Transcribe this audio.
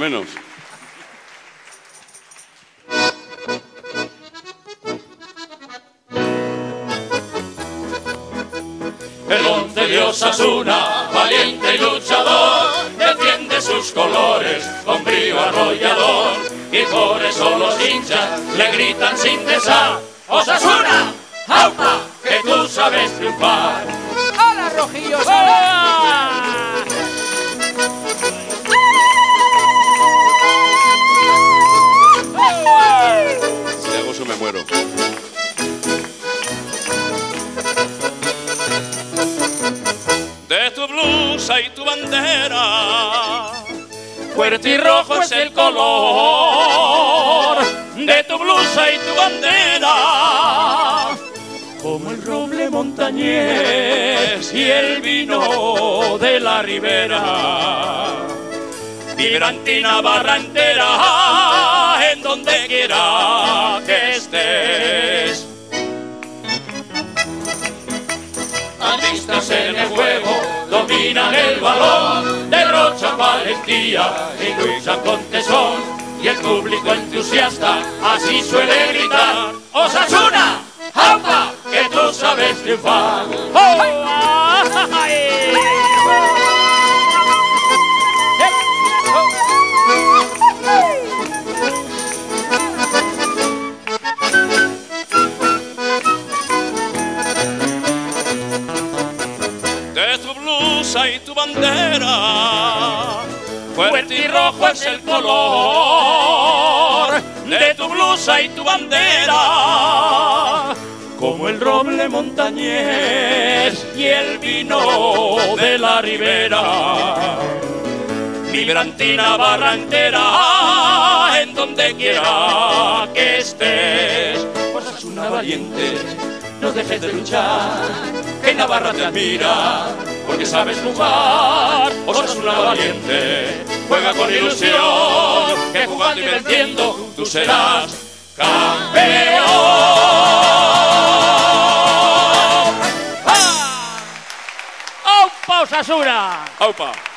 menos. El once de Osasuna, valiente y luchador, defiende sus colores con brío arrollador. Y por eso los hinchas le gritan sin cesar, Osasuna, ¡Aupa! Que tú sabes triunfar. ¡Hola, rojillos! ¡Hola! De tu blusa y tu bandera, fuerte y rojo es el color. De tu blusa y tu bandera, como el roble montañés y el vino de la ribera. Vibrantina barra entera, en donde quiera que el balón, derrochan valentía y luchan con tesón. Y el público entusiasta así suele gritar: ¡Osasuna! ¡Aupa! Que tú sabes triunfar. de y tu bandera. Fuerte y rojo es el color de tu blusa y tu bandera. Como el roble montañés y el vino de la ribera. Vibrantina barra entera en donde quiera que estés. Pues es una valiente, no dejes de luchar, que Navarra te admira, porque sabes jugar. Osas una valiente, juega con ilusión, que jugando y venciendo tú serás campeón. ¡Aupa, Osasuna! ¡Aupa!